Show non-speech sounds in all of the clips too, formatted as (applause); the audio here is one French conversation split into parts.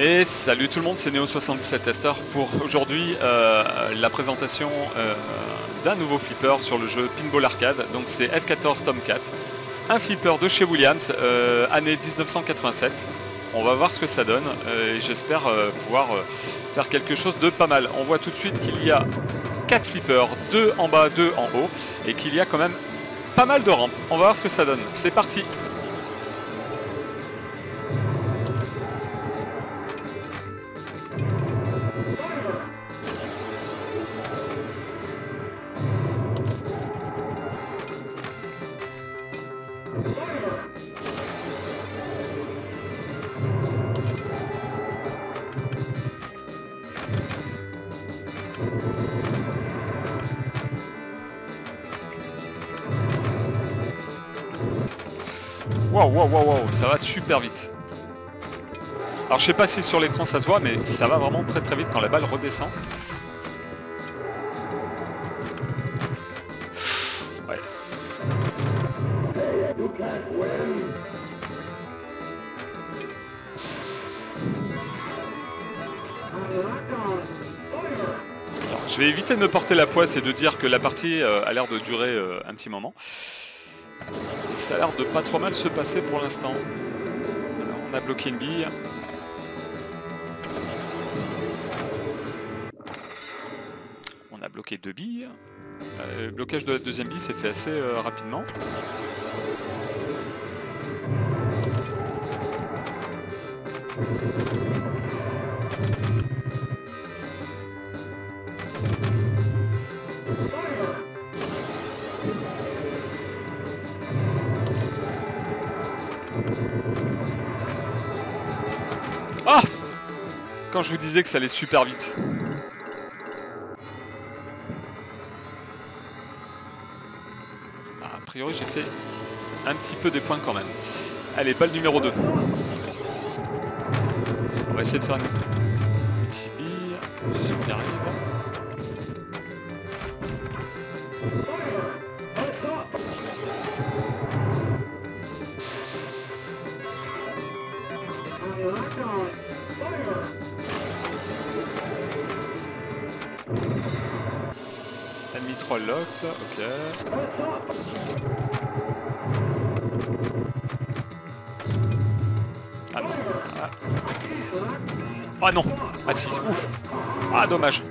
Et salut tout le monde, c'est Neo77 Tester pour aujourd'hui euh, la présentation euh, d'un nouveau flipper sur le jeu Pinball Arcade. Donc c'est F14 Tomcat, un flipper de chez Williams, euh, année 1987. On va voir ce que ça donne et j'espère pouvoir faire quelque chose de pas mal. On voit tout de suite qu'il y a 4 flippers, 2 en bas, 2 en haut, et qu'il y a quand même pas mal de rampes. On va voir ce que ça donne. C'est parti Waouh, waouh, wow, ça va super vite. Alors je sais pas si sur l'écran ça se voit, mais ça va vraiment très très vite quand la balle redescend. Ouais. je vais éviter de me porter la poisse et de dire que la partie euh, a l'air de durer euh, un petit moment. Ça a l'air de pas trop mal se passer pour l'instant. On a bloqué une bille. On a bloqué deux billes. Euh, le blocage de la deuxième bille s'est fait assez euh, rapidement. Ah (laughs) Quand je vous disais que ça allait super vite. Ah, a priori j'ai fait un petit peu des points quand même. Allez, balle numéro 2. On va essayer de faire une petite bille, si on y arrive. 3 locked, ok. Ah non. Ah. ah non Ah si, ouf Ah dommage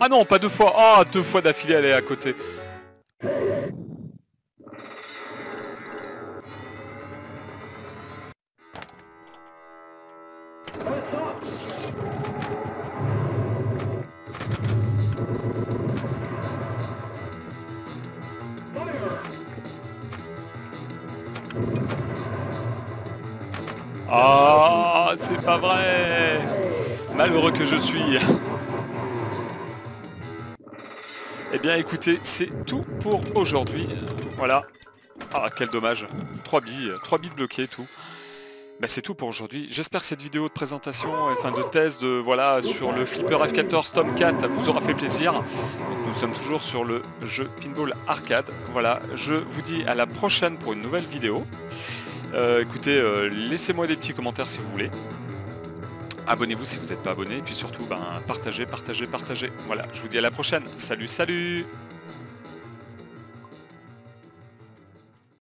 Ah non, pas deux fois Ah, deux fois d'affilée, elle est à côté. Ah, c'est pas vrai Malheureux que je suis. Eh bien écoutez, c'est tout pour aujourd'hui. Voilà. Ah, quel dommage. 3 billes, 3 billes bloquées, tout. Bah, c'est tout pour aujourd'hui. J'espère que cette vidéo de présentation, enfin de thèse de, voilà, sur le Flipper F14 Tomcat vous aura fait plaisir. nous sommes toujours sur le jeu Pinball Arcade. Voilà, je vous dis à la prochaine pour une nouvelle vidéo. Euh, écoutez, euh, laissez-moi des petits commentaires si vous voulez. Abonnez-vous si vous n'êtes pas abonné. Et puis surtout, ben, partagez, partagez, partagez. Voilà, je vous dis à la prochaine. Salut, salut